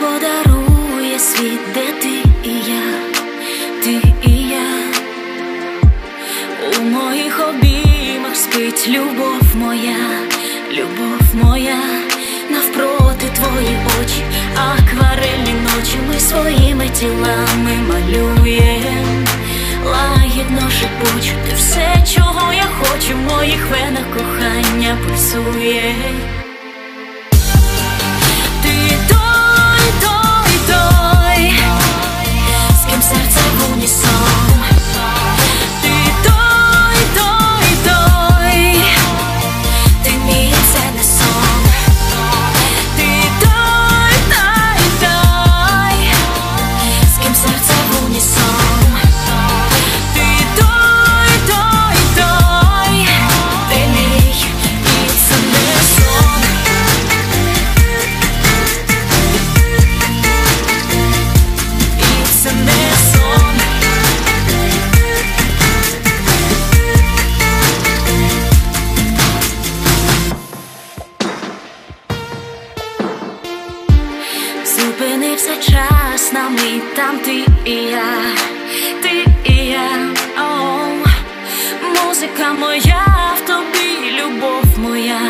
подарує світ, де ти і я, ти і я. У моїх обіймах спить любов моя, любов моя, навпроти твої очі, акварельні ночі ми своїми тілами малюєм, лагідно шепочу, ти все, чого я хочу, в моїх венах кохання пульсує. Зупинився час на мить, там ти і я, ти і я, оу музика моя в тобі, любов моя,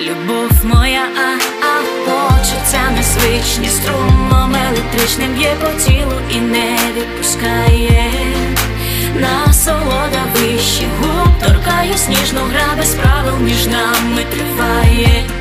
любов моя, а, а почуття незвичні струмом електричним б'є по тілу і не відпускає. Насолода вище губ, торкаю сніжну гра без правил між нами триває.